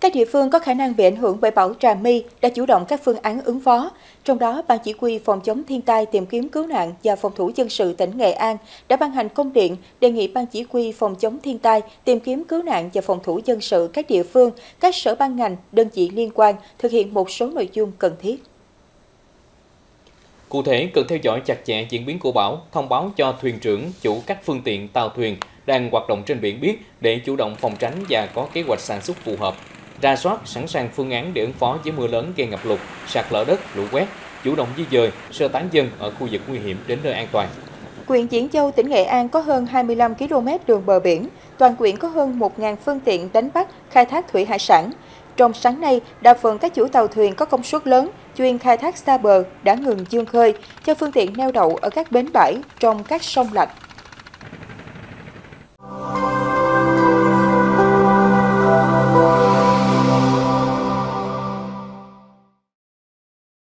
Các địa phương có khả năng bị ảnh hưởng bởi bão Trà My đã chủ động các phương án ứng phó. Trong đó, Ban Chỉ huy Phòng chống thiên tai tìm kiếm cứu nạn và phòng thủ dân sự tỉnh Nghệ An đã ban hành công điện đề nghị Ban Chỉ huy Phòng chống thiên tai tìm kiếm cứu nạn và phòng thủ dân sự các địa phương, các sở ban ngành, đơn vị liên quan thực hiện một số nội dung cần thiết. Cụ thể, cần theo dõi chặt chẽ diễn biến của bão, thông báo cho thuyền trưởng, chủ các phương tiện tàu thuyền đang hoạt động trên biển biết để chủ động phòng tránh và có kế hoạch sản xuất phù hợp. Ra soát sẵn sàng phương án để ứng phó với mưa lớn gây ngập lụt, sạt lở đất, lũ quét, chủ động di dời, sơ tán dân ở khu vực nguy hiểm đến nơi an toàn. Quyện Diễn Châu, tỉnh Nghệ An có hơn 25 km đường bờ biển, toàn quyện có hơn 1.000 phương tiện đánh bắt, khai thác thủy hải sản. Trong sáng nay, đa phần các chủ tàu thuyền có công suất lớn, chuyên khai thác xa bờ đã ngừng dương khơi cho phương tiện neo đậu ở các bến bãi trong các sông lạch,